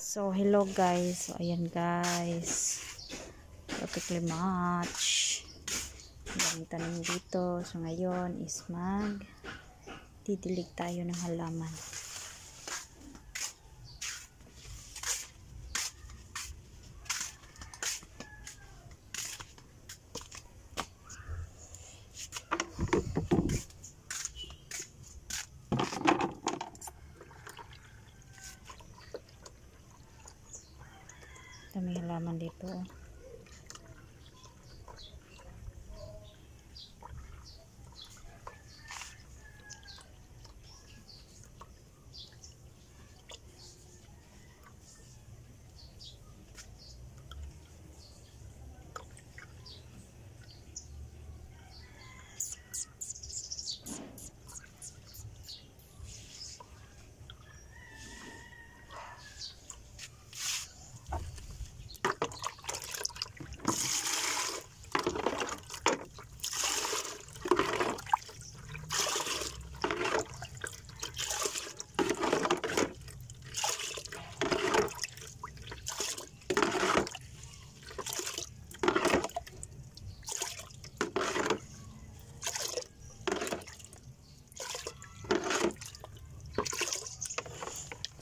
So, hello guys. So, ayan guys. Perfectly much. Ang tanim dito. So, ngayon is mag didilig tayo ng halaman. Halaman dito.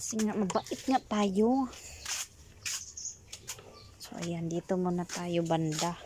Kasi nga, mabait nga tayo. So, ayan, dito muna tayo banda.